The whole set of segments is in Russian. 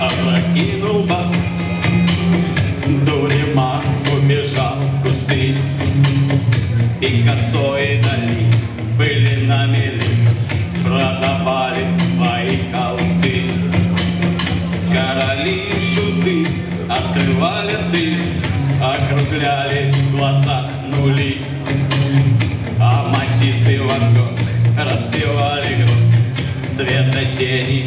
Опрокинул И косой дали были на мели, Продавали свои холсты. Короли и шуты открывали ты, Округляли в глазах нули. А Матисс и Ван Гог распевали гроб, Света тени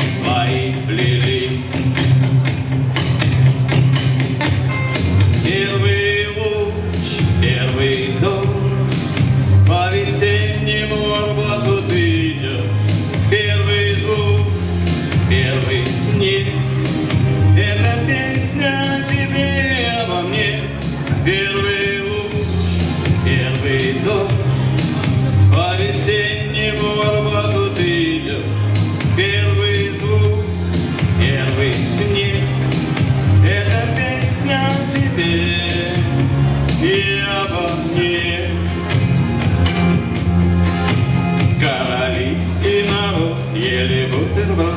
ели бутерброд,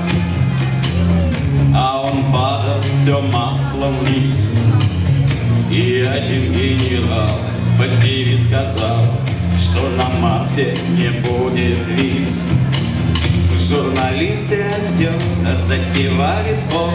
А он падал все маслом вниз. И один генерал по ТВ сказал, Что на Марсе не будет виз. Журналисты актера затевали спор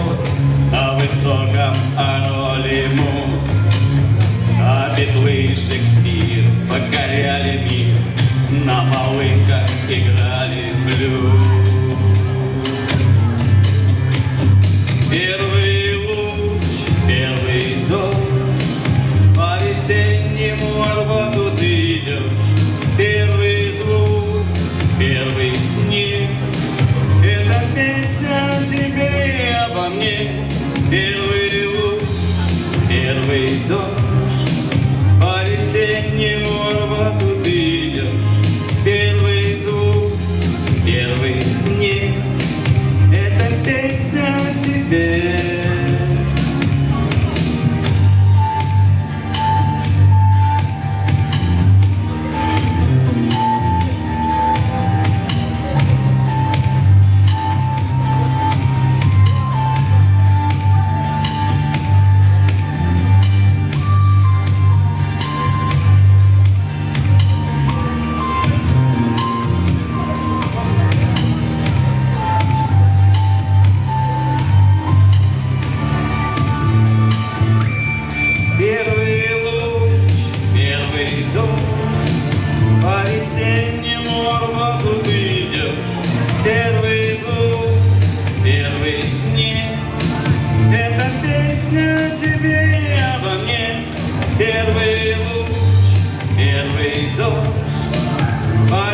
Первый звук, первый снег. Эта песня о тебе и обо мне. Первый луч, первый дождь. По